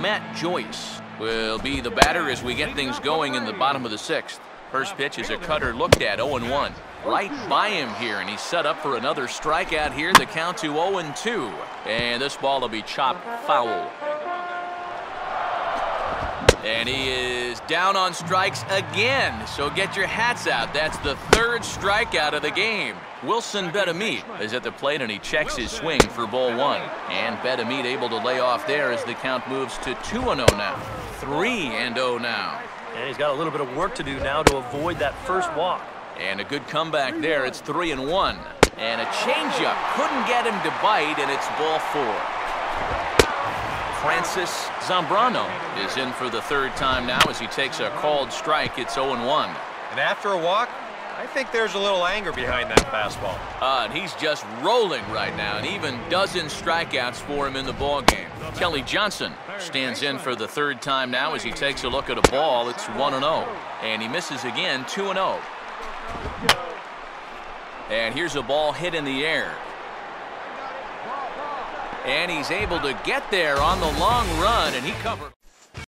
Matt Joyce will be the batter as we get things going in the bottom of the sixth. First pitch is a cutter looked at 0-1. Right by him here, and he's set up for another strikeout here. The count to 0-2. And this ball will be chopped foul. And he is down on strikes again. So get your hats out. That's the third strikeout of the game. Wilson Betemit is at the plate and he checks his swing for ball one. And Betemit able to lay off there as the count moves to 2-0 now. 3-0 now. And he's got a little bit of work to do now to avoid that first walk. And a good comeback there. It's 3 and 1. And a changeup. Couldn't get him to bite, and it's ball four. Francis Zambrano is in for the third time now as he takes a called strike. It's 0-1. And after a walk, I think there's a little anger behind that fastball. Uh, and he's just rolling right now, and even dozen strikeouts for him in the ball game. Kelly Johnson stands in for the third time now as he takes a look at a ball. It's 1-0, and he misses again, 2-0. And here's a ball hit in the air. And he's able to get there on the long run, and he covered.